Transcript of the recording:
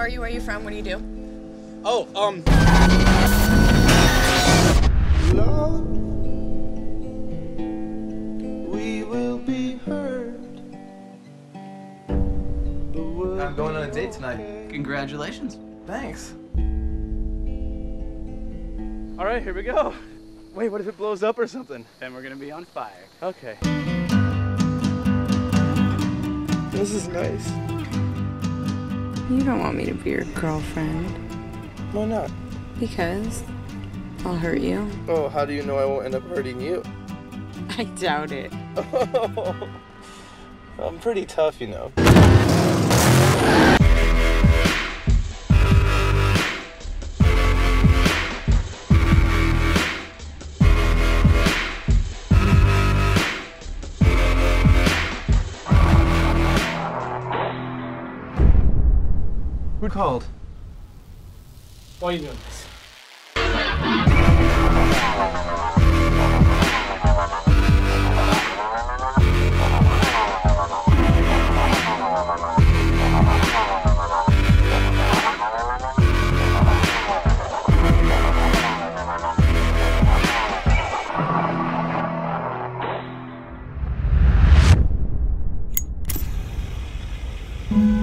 are you? Where are you from? What do you do? Oh, um. Love, we will be heard. I'm going on a date tonight. Congratulations. Thanks. All right, here we go. Wait, what if it blows up or something? Then we're gonna be on fire. Okay. This is nice. You don't want me to be your girlfriend Why not? because I'll hurt you. Oh, how do you know I won't end up hurting you? I doubt it. I'm pretty tough, you know. Who called? Why are you doing this? Mm-hmm.